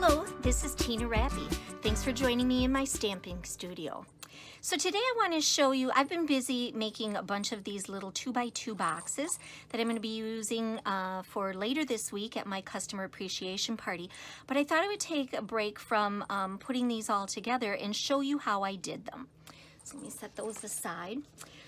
Hello, this is Tina Rappy. Thanks for joining me in my stamping studio. So today I want to show you, I've been busy making a bunch of these little two by two boxes that I'm going to be using uh, for later this week at my customer appreciation party. But I thought I would take a break from um, putting these all together and show you how I did them. So let me set those aside.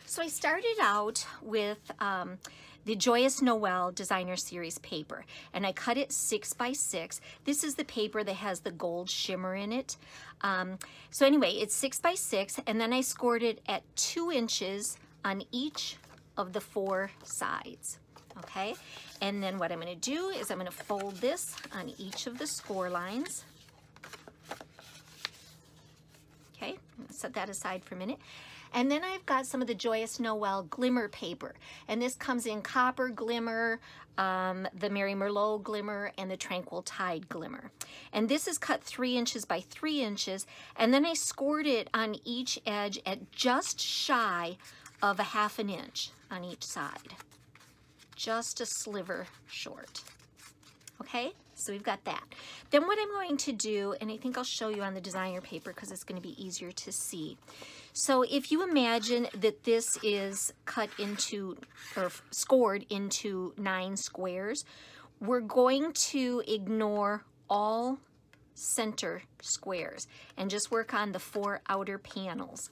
So I started out with um, the Joyous Noel Designer Series paper, and I cut it six by six. This is the paper that has the gold shimmer in it. Um, so anyway, it's six by six, and then I scored it at two inches on each of the four sides, okay? And then what I'm gonna do is I'm gonna fold this on each of the score lines. Okay, set that aside for a minute. And then I've got some of the Joyous Noel glimmer paper. And this comes in copper glimmer, um, the Merry Merlot glimmer, and the Tranquil Tide glimmer. And this is cut three inches by three inches. And then I scored it on each edge at just shy of a half an inch on each side. Just a sliver short. Okay? So we've got that. Then what I'm going to do, and I think I'll show you on the designer paper because it's going to be easier to see. So if you imagine that this is cut into, or scored into nine squares, we're going to ignore all center squares and just work on the four outer panels.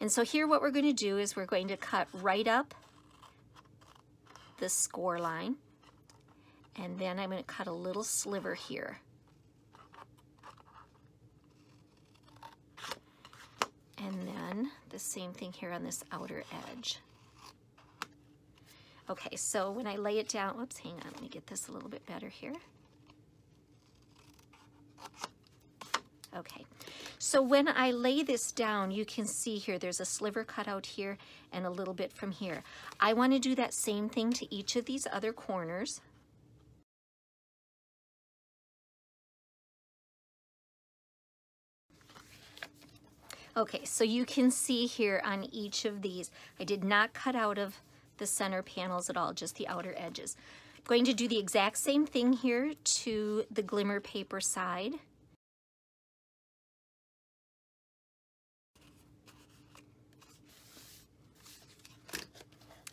And so here what we're going to do is we're going to cut right up the score line and then I'm going to cut a little sliver here. And then the same thing here on this outer edge. Okay, so when I lay it down, whoops, hang on, let me get this a little bit better here. Okay, so when I lay this down, you can see here, there's a sliver cut out here and a little bit from here. I want to do that same thing to each of these other corners. Okay, so you can see here on each of these, I did not cut out of the center panels at all, just the outer edges. I'm going to do the exact same thing here to the glimmer paper side.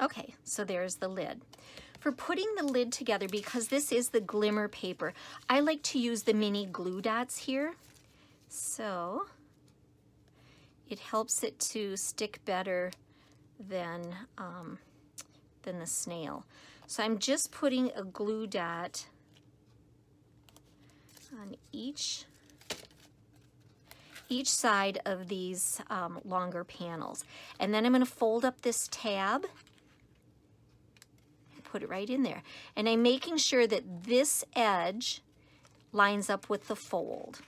Okay, so there's the lid. For putting the lid together, because this is the glimmer paper, I like to use the mini glue dots here. So it helps it to stick better than, um, than the snail. So I'm just putting a glue dot on each each side of these um, longer panels. And then I'm going to fold up this tab and put it right in there. And I'm making sure that this edge lines up with the fold.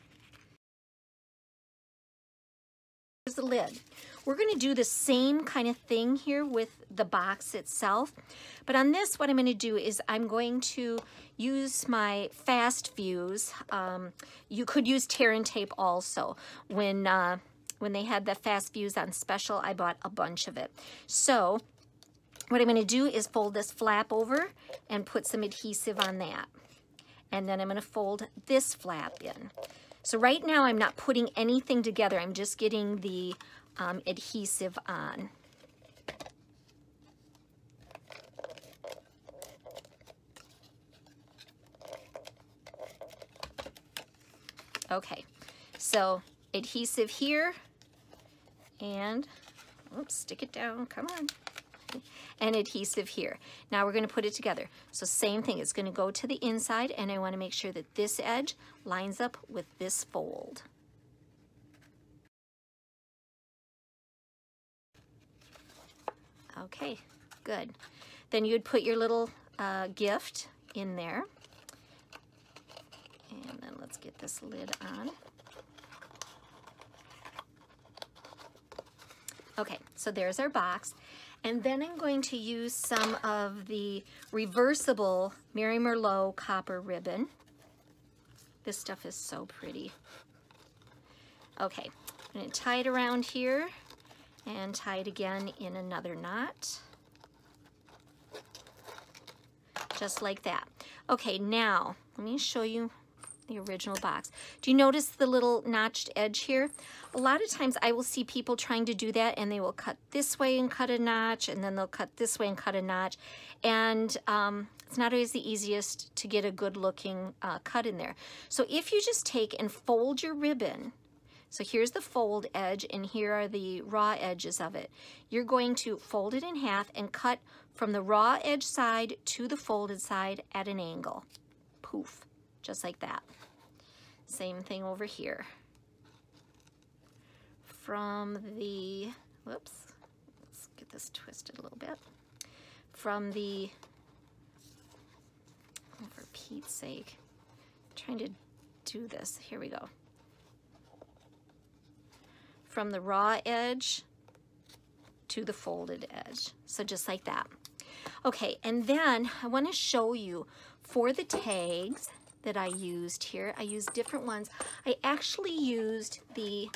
The lid. We're going to do the same kind of thing here with the box itself. But on this, what I'm going to do is I'm going to use my fast fuse. Um, you could use tear and tape also. When, uh, when they had the fast fuse on special, I bought a bunch of it. So what I'm going to do is fold this flap over and put some adhesive on that. And then I'm going to fold this flap in. So right now I'm not putting anything together. I'm just getting the um, adhesive on. Okay, so adhesive here and, oops, stick it down, come on and adhesive here. Now we're going to put it together. So same thing, it's going to go to the inside and I want to make sure that this edge lines up with this fold. Okay, good. Then you'd put your little uh, gift in there. And then let's get this lid on. Okay, so there's our box. And then I'm going to use some of the reversible Merry Merlot copper ribbon. This stuff is so pretty. Okay, I'm to tie it around here and tie it again in another knot. Just like that. Okay, now let me show you the original box. Do you notice the little notched edge here? A lot of times I will see people trying to do that and they will cut this way and cut a notch and then they'll cut this way and cut a notch. And um, it's not always the easiest to get a good looking uh, cut in there. So if you just take and fold your ribbon, so here's the fold edge and here are the raw edges of it. You're going to fold it in half and cut from the raw edge side to the folded side at an angle. Poof, just like that. Same thing over here. From the, whoops, let's get this twisted a little bit. From the, oh, for Pete's sake, I'm trying to do this. Here we go. From the raw edge to the folded edge. So just like that. Okay, and then I want to show you for the tags, that I used here. I used different ones. I actually used the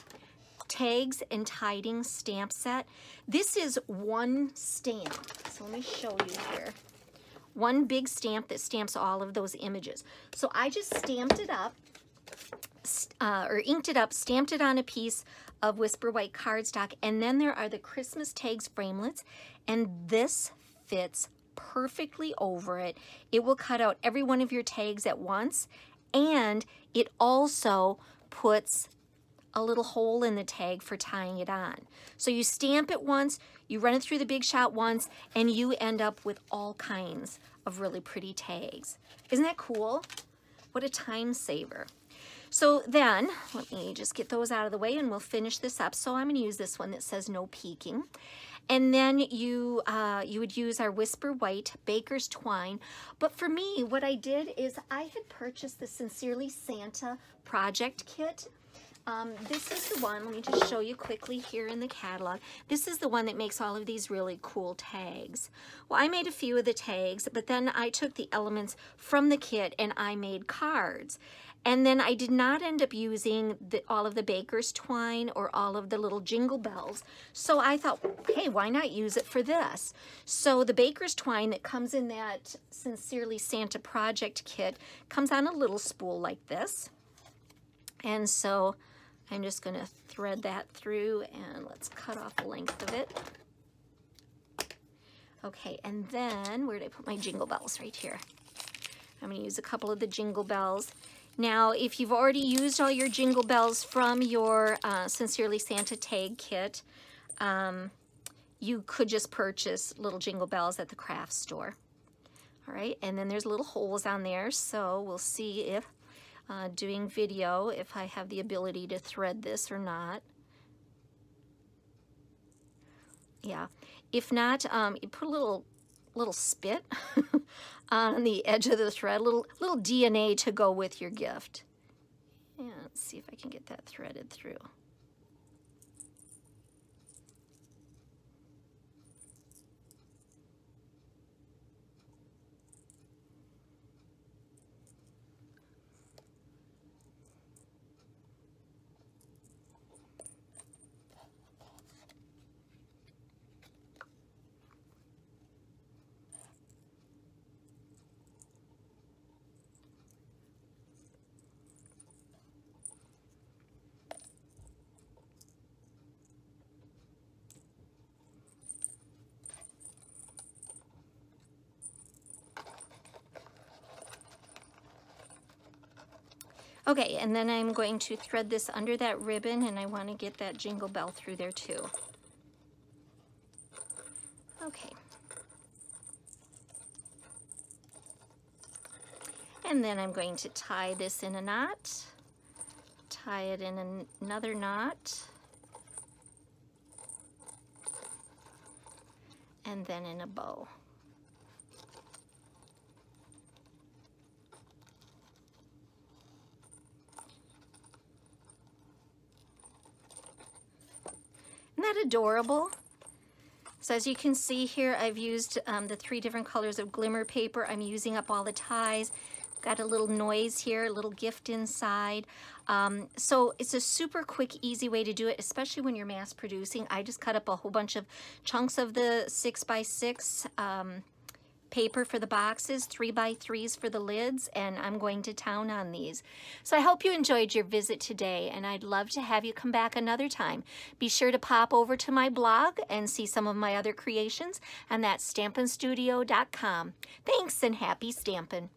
tags and tiding stamp set. This is one stamp. So let me show you here. One big stamp that stamps all of those images. So I just stamped it up, uh, or inked it up, stamped it on a piece of Whisper White cardstock, and then there are the Christmas tags framelits, and this fits perfectly over it. It will cut out every one of your tags at once and it also puts a little hole in the tag for tying it on. So you stamp it once, you run it through the Big Shot once, and you end up with all kinds of really pretty tags. Isn't that cool? What a time saver. So then, let me just get those out of the way and we'll finish this up. So I'm gonna use this one that says no peeking. And then you, uh, you would use our Whisper White Baker's Twine. But for me, what I did is I had purchased the Sincerely Santa project kit. Um, this is the one, let me just show you quickly here in the catalog. This is the one that makes all of these really cool tags. Well, I made a few of the tags, but then I took the elements from the kit and I made cards. And then I did not end up using the, all of the baker's twine or all of the little jingle bells. So I thought, hey, why not use it for this? So the baker's twine that comes in that Sincerely Santa Project kit comes on a little spool like this. And so I'm just gonna thread that through and let's cut off the length of it. Okay, and then where did I put my jingle bells? Right here. I'm gonna use a couple of the jingle bells. Now, if you've already used all your jingle bells from your uh, Sincerely Santa tag kit, um, you could just purchase little jingle bells at the craft store. All right, and then there's little holes on there, so we'll see if uh, doing video, if I have the ability to thread this or not. Yeah, if not, um, you put a little little spit on the edge of the thread, little, little DNA to go with your gift. Yeah, let's see if I can get that threaded through. Okay, and then I'm going to thread this under that ribbon and I want to get that jingle bell through there too. Okay. And then I'm going to tie this in a knot, tie it in an another knot, and then in a bow. Adorable? So as you can see here, I've used um, the three different colors of glimmer paper. I'm using up all the ties. Got a little noise here, a little gift inside. Um, so it's a super quick, easy way to do it, especially when you're mass producing. I just cut up a whole bunch of chunks of the six by six um, paper for the boxes, three by threes for the lids, and I'm going to town on these. So I hope you enjoyed your visit today, and I'd love to have you come back another time. Be sure to pop over to my blog and see some of my other creations, and that's stampinstudio.com. Thanks and happy stampin'.